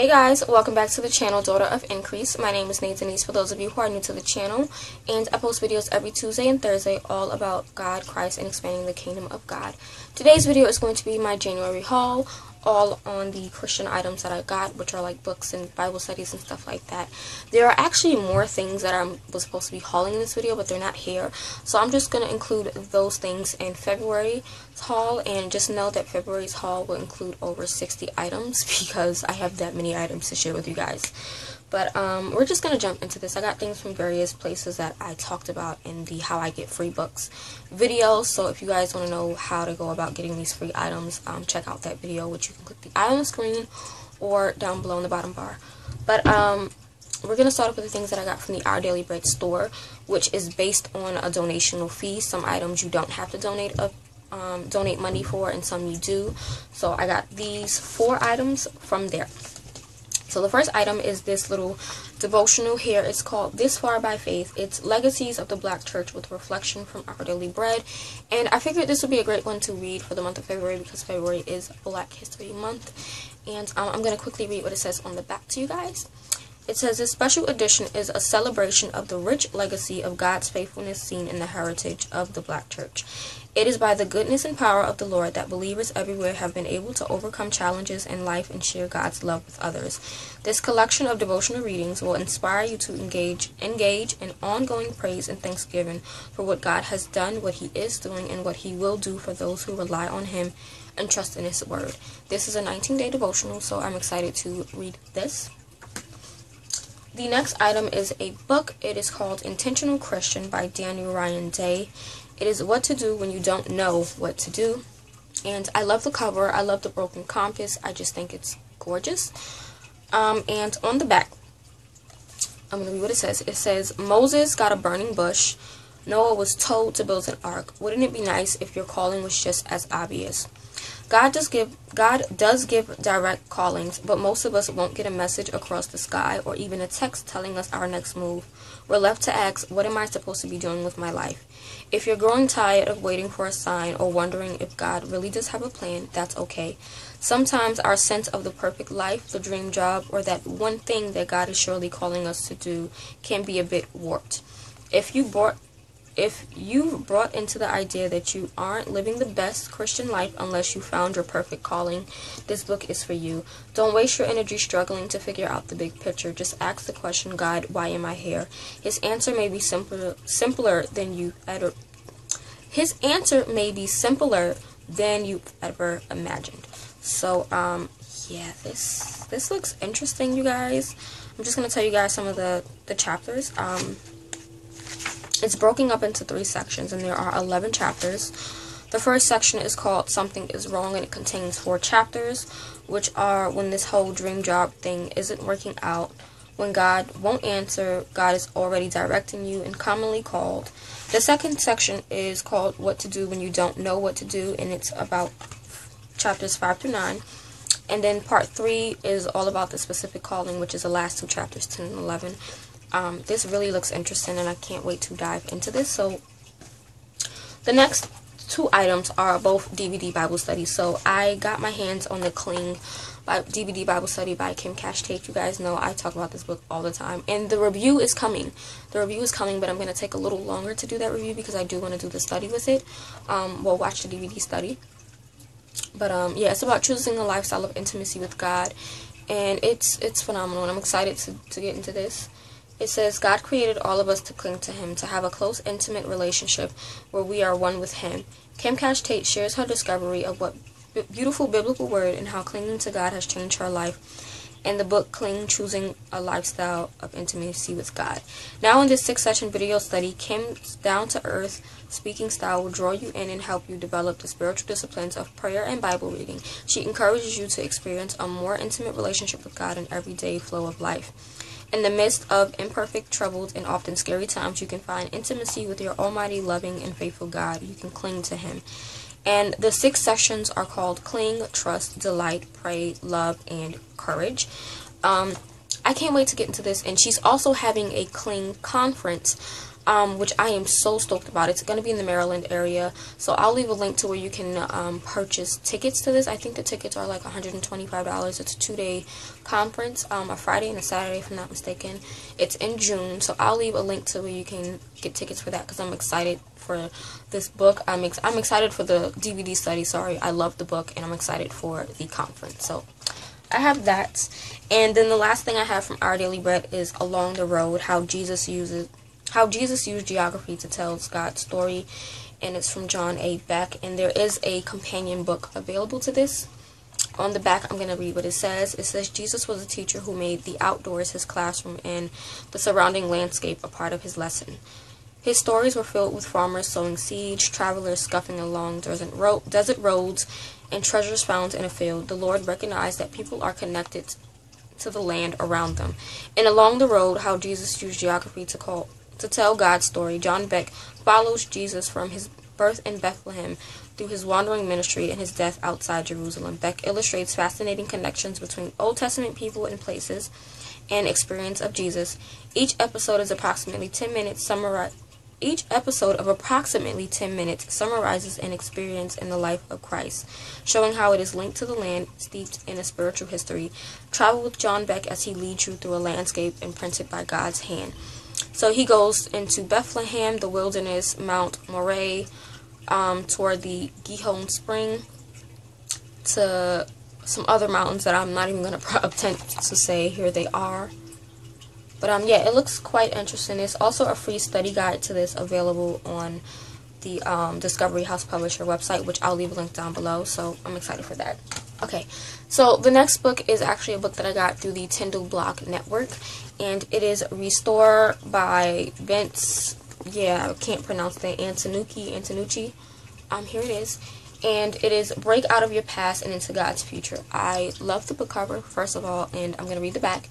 Hey guys, welcome back to the channel Daughter of Increase. My name is Nate Denise for those of you who are new to the channel and I post videos every Tuesday and Thursday all about God, Christ, and expanding the kingdom of God. Today's video is going to be my January haul all on the Christian items that I got, which are like books and Bible studies and stuff like that. There are actually more things that I was supposed to be hauling in this video, but they're not here. So I'm just going to include those things in February's haul, and just know that February's haul will include over 60 items because I have that many items to share with you guys. But um, we're just going to jump into this. I got things from various places that I talked about in the How I Get Free Books video. So if you guys want to know how to go about getting these free items, um, check out that video, which you can click the eye on the screen or down below in the bottom bar. But um, we're going to start off with the things that I got from the Our Daily Bread store, which is based on a donational fee. Some items you don't have to donate a um, donate money for, and some you do. So I got these four items from there. So the first item is this little devotional here. It's called This Far by Faith. It's Legacies of the Black Church with reflection from Our Daily Bread. And I figured this would be a great one to read for the month of February because February is Black History Month. And um, I'm going to quickly read what it says on the back to you guys. It says this special edition is a celebration of the rich legacy of God's faithfulness seen in the heritage of the Black Church. It is by the goodness and power of the Lord that believers everywhere have been able to overcome challenges in life and share God's love with others. This collection of devotional readings will inspire you to engage engage in ongoing praise and thanksgiving for what God has done, what he is doing, and what he will do for those who rely on him and trust in his word. This is a 19-day devotional, so I'm excited to read this. The next item is a book. It is called Intentional Christian by Daniel Ryan Day. It is what to do when you don't know what to do. And I love the cover. I love the broken compass. I just think it's gorgeous. Um, and on the back, I'm going to read what it says. It says, Moses got a burning bush. Noah was told to build an ark. Wouldn't it be nice if your calling was just as obvious? God does give God does give direct callings, but most of us won't get a message across the sky or even a text telling us our next move. We're left to ask, what am I supposed to be doing with my life? If you're growing tired of waiting for a sign or wondering if God really does have a plan, that's okay. Sometimes our sense of the perfect life, the dream job, or that one thing that God is surely calling us to do can be a bit warped. If you brought if you brought into the idea that you aren't living the best Christian life unless you found your perfect calling, this book is for you. Don't waste your energy struggling to figure out the big picture. Just ask the question, God, why am I here? His answer may be simpler simpler than you ever His answer may be simpler than you ever imagined. So, um, yeah, this this looks interesting, you guys. I'm just gonna tell you guys some of the the chapters. Um, it's broken up into three sections, and there are 11 chapters. The first section is called Something is Wrong, and it contains four chapters, which are when this whole dream job thing isn't working out, when God won't answer, God is already directing you, and commonly called. The second section is called What to Do When You Don't Know What to Do, and it's about chapters 5 through 9. And then part 3 is all about the specific calling, which is the last two chapters, 10 and 11. Um, this really looks interesting and I can't wait to dive into this. So the next two items are both DVD Bible studies. So I got my hands on the Cling DVD Bible study by Kim Cash Tate. You guys know I talk about this book all the time. And the review is coming. The review is coming, but I'm going to take a little longer to do that review because I do want to do the study with it. Um, we'll watch the DVD study. But um, yeah, it's about choosing a lifestyle of intimacy with God. And it's it's phenomenal. And I'm excited to, to get into this. It says, God created all of us to cling to Him, to have a close, intimate relationship where we are one with Him. Kim Cash Tate shares her discovery of what beautiful biblical word and how clinging to God has changed her life in the book Cling Choosing a Lifestyle of Intimacy with God. Now, in this six session video study, Kim's down to earth speaking style will draw you in and help you develop the spiritual disciplines of prayer and Bible reading. She encourages you to experience a more intimate relationship with God in everyday flow of life. In the midst of imperfect, troubled, and often scary times, you can find intimacy with your almighty, loving, and faithful God. You can cling to Him. And the six sessions are called Cling, Trust, Delight, Pray, Love, and Courage. Um, I can't wait to get into this. And she's also having a Cling conference um, which I am so stoked about. It's going to be in the Maryland area, so I'll leave a link to where you can um, purchase tickets to this. I think the tickets are like $125. It's a two-day conference, um, a Friday and a Saturday, if I'm not mistaken. It's in June, so I'll leave a link to where you can get tickets for that because I'm excited for this book. I'm ex I'm excited for the DVD study. Sorry, I love the book, and I'm excited for the conference. So. I have that. And then the last thing I have from Our Daily Bread is Along the Road, how Jesus uses how Jesus used geography to tell God's story, and it's from John A. Beck. And there is a companion book available to this. On the back, I'm going to read what it says. It says, Jesus was a teacher who made the outdoors his classroom and the surrounding landscape a part of his lesson. His stories were filled with farmers sowing seeds, travelers scuffing along desert, ro- desert roads, and treasures found in a field. The Lord recognized that people are connected to the land around them. And along the road, how Jesus used geography to call to tell God's story, John Beck follows Jesus from his birth in Bethlehem through his wandering ministry and his death outside Jerusalem. Beck illustrates fascinating connections between Old Testament people and places and experience of Jesus. Each episode is approximately 10 minutes each episode of approximately 10 minutes summarizes an experience in the life of Christ, showing how it is linked to the land steeped in a spiritual history. Travel with John Beck as he leads you through a landscape imprinted by God's hand. So he goes into Bethlehem, the wilderness, Mount Moriah, um, toward the Gihon Spring, to some other mountains that I'm not even going to attempt to say here they are. But um, yeah, it looks quite interesting. There's also a free study guide to this available on the um, Discovery House Publisher website, which I'll leave a link down below. So I'm excited for that. Okay, so the next book is actually a book that I got through the Tyndale Blog Network, and it is Restore by Vince. Yeah, I can't pronounce that. Antonucci, Antonucci. Um, here it is. And it is Break Out of Your Past and Into God's Future. I love the book cover, first of all, and I'm going to read the back.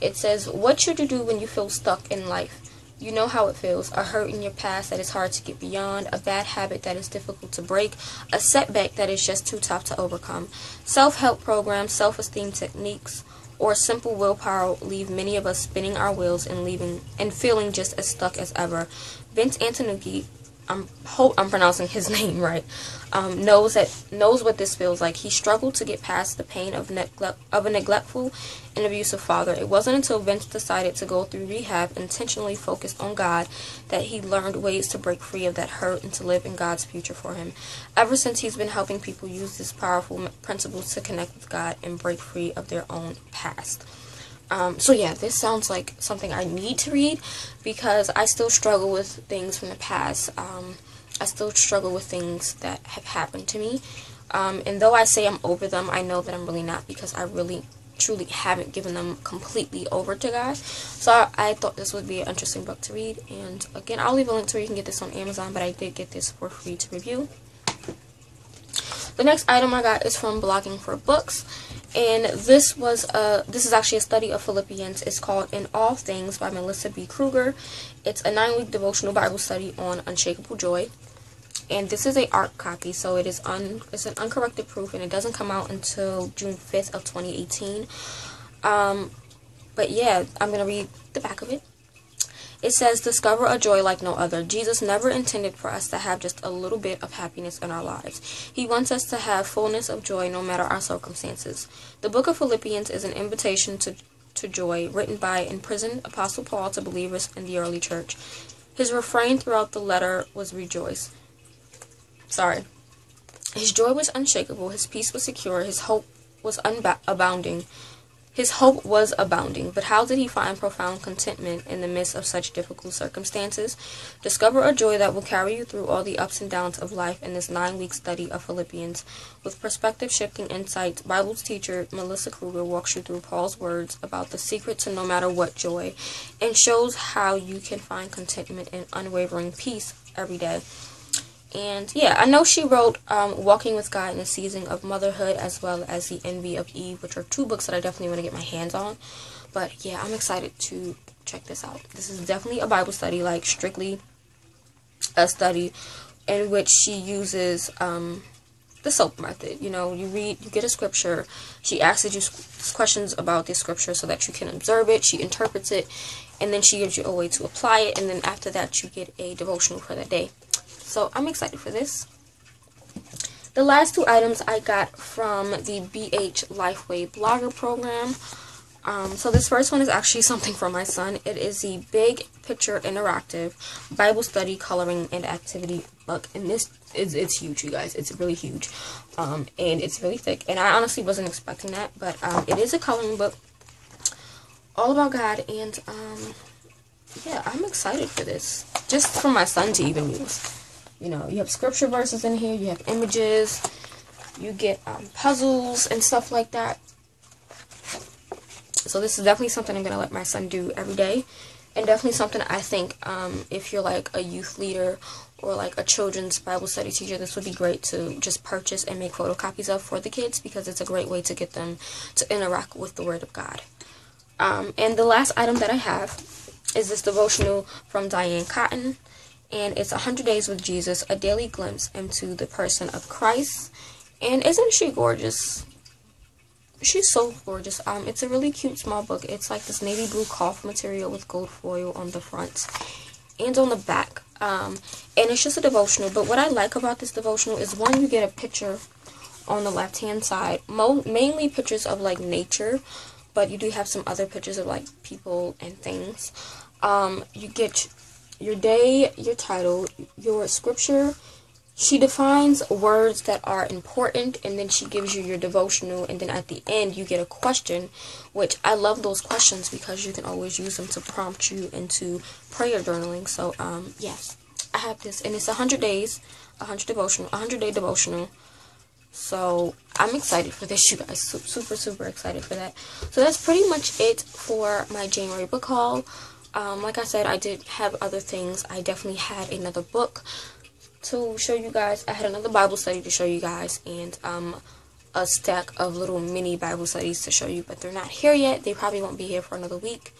It says, What should you do when you feel stuck in life? You know how it feels. A hurt in your past that is hard to get beyond, a bad habit that is difficult to break, a setback that is just too tough to overcome. Self help programs, self esteem techniques, or simple willpower leave many of us spinning our wheels and leaving and feeling just as stuck as ever. Vince Antonucci I'm hope I'm pronouncing his name right. Um, knows that knows what this feels like. He struggled to get past the pain of neglect of a neglectful and abusive father. It wasn't until Vince decided to go through rehab, intentionally focused on God, that he learned ways to break free of that hurt and to live in God's future for him. Ever since he's been helping people use this powerful principles to connect with God and break free of their own past. Um, so yeah, this sounds like something I need to read because I still struggle with things from the past. Um, I still struggle with things that have happened to me. Um, and though I say I'm over them, I know that I'm really not because I really truly haven't given them completely over to God. So I, I, thought this would be an interesting book to read. And again, I'll leave a link to where you can get this on Amazon, but I did get this for free to review. The next item I got is from Blogging for Books and this was a this is actually a study of Philippians. It's called In All Things by Melissa B. Kruger. It's a nine-week devotional Bible study on unshakable joy. And this is a ARC copy, so it is un it's an uncorrected proof, and it doesn't come out until June 5th of 2018. Um, but yeah, I'm gonna read the back of it. It says, Discover a joy like no other. Jesus never intended for us to have just a little bit of happiness in our lives. He wants us to have fullness of joy no matter our circumstances. The book of Philippians is an invitation to, to joy written by imprisoned Apostle Paul to believers in the early church. His refrain throughout the letter was rejoice. Sorry. His joy was unshakable, his peace was secure, his hope was abounding. His hope was abounding, but how did he find profound contentment in the midst of such difficult circumstances? Discover a joy that will carry you through all the ups and downs of life in this nine week study of Philippians. With perspective shifting insights, Bible's teacher Melissa Kruger walks you through Paul's words about the secret to no matter what joy and shows how you can find contentment and unwavering peace every day. And yeah, I know she wrote um, Walking with God in the Season of Motherhood as well as The Envy of Eve, which are two books that I definitely want to get my hands on. But yeah, I'm excited to check this out. This is definitely a Bible study, like strictly a study in which she uses um, the SOAP method. You know, you read, you get a scripture. She asks you questions about the scripture so that you can observe it. She interprets it, and then she gives you a way to apply it, and then after that, you get a devotional for that day. So I'm excited for this. The last two items I got from the BH Lifeway Blogger Program. Um, so this first one is actually something for my son. It is the Big Picture Interactive Bible Study Coloring and Activity book. And this is it's huge, you guys. It's really huge. Um, and it's really thick. And I honestly wasn't expecting that. But um, it is a coloring book all about God. And um, yeah, I'm excited for this. Just for my son to even use. You know, you have scripture verses in here, you have images, you get um, puzzles and stuff like that. So this is definitely something I'm going to let my son do every day. And definitely something I think um, if you're like a youth leader or like a children's Bible study teacher, this would be great to just purchase and make photocopies of for the kids because it's a great way to get them to interact with the Word of God. Um, and the last item that I have is this devotional from Diann Cotten and it's 100 Days with Jesus, a daily glimpse into the person of Christ. And isn't she gorgeous? She's so gorgeous. Um, it's a really cute small book. It's like this navy blue cloth material with gold foil on the front and on the back. Um, and it's just a devotional. But what I like about this devotional is one, you get a picture on the left hand side, mainly pictures of like nature, but you do have some other pictures of like people and things. Um, you get your day, your title, your scripture. She defines words that are important and then she gives you your devotional and then at the end you get a question, which I love those questions because you can always use them to prompt you into prayer journaling. So um yes, I have this and it's 100 days, 100 devotional, 100 day devotional. So I'm excited for this, you guys. Super, super excited for that. So that's pretty much it for my January book haul. Um, like I said, I did have other things. I definitely had another book to show you guys. I had another Bible study to show you guys, and um, a stack of little mini Bible studies to show you, but they're not here yet. They probably won't be here for another week.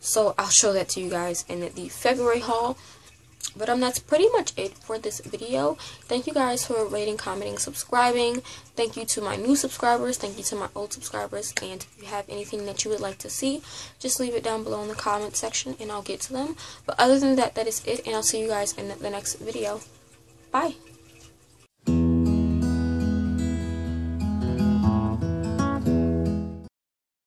So I'll show that to you guys in the February haul. But um, that's pretty much it for this video. Thank you guys for rating, commenting, subscribing. Thank you to my new subscribers. Thank you to my old subscribers. And if you have anything that you would like to see, just leave it down below in the comment section and I'll get to them. But other than that, that is it. And I'll see you guys in the next video. Bye.